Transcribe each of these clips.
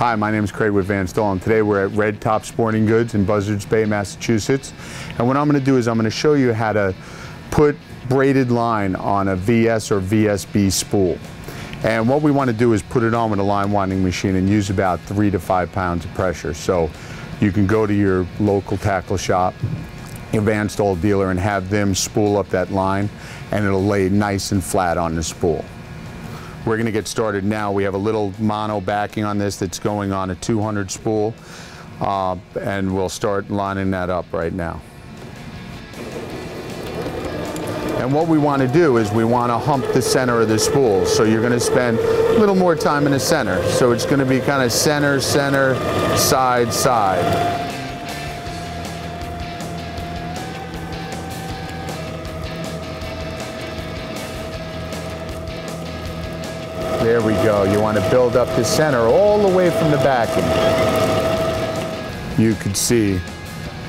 Hi, my name is Craig with Van Staal, and today we're at Red Top Sporting Goods in Buzzards Bay, Massachusetts. And what I'm going to do is I'm going to show you how to put braided line on a VS or VSB spool. And what we want to do is put it on with a line winding machine and use about three to five pounds of pressure. So you can go to your local tackle shop, your Van Staal dealer, and have them spool up that line, and it'll lay nice and flat on the spool. We're going to get started now. We have a little mono backing on this that's going on a 200 spool, uh, and we'll start lining that up right now. And what we want to do is we want to hump the center of the spool. So you're going to spend a little more time in the center. So it's going to be kind of center, center, side, side. There we go. You want to build up the center all the way from the backing. You can see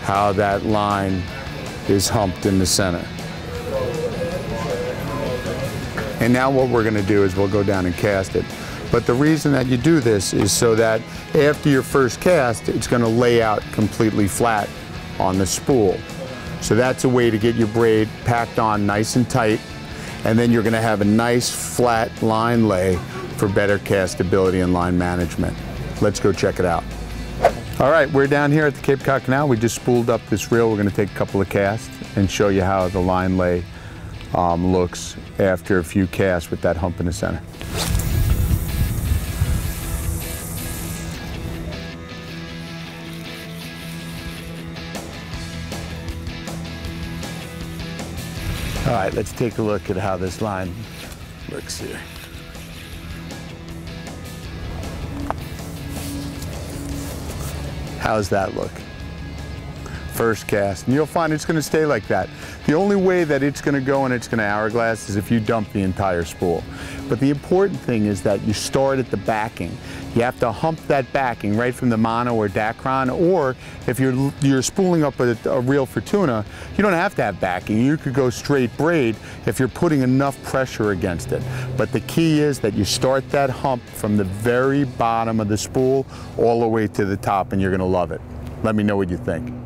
how that line is humped in the center. And now what we're going to do is we'll go down and cast it. But the reason that you do this is so that after your first cast, it's going to lay out completely flat on the spool. So that's a way to get your braid packed on nice and tight and then you're going to have a nice flat line lay for better castability and line management. Let's go check it out. All right, we're down here at the Cape Cod Canal. We just spooled up this reel. We're going to take a couple of casts and show you how the line lay um, looks after a few casts with that hump in the center. All right, let's take a look at how this line looks here. How's that look? First cast, and you'll find it's gonna stay like that. The only way that it's gonna go and it's gonna hourglass is if you dump the entire spool. But the important thing is that you start at the backing. You have to hump that backing right from the mono or Dacron, or if you're, you're spooling up a, a reel for tuna, you don't have to have backing. You could go straight braid if you're putting enough pressure against it. But the key is that you start that hump from the very bottom of the spool all the way to the top and you're gonna love it. Let me know what you think.